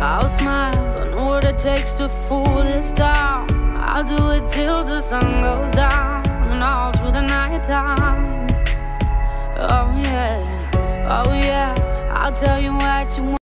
I'll smile, I know what it takes to fool this town. I'll do it till the sun goes down and all through the night time. Oh yeah, oh yeah, I'll tell you what you want.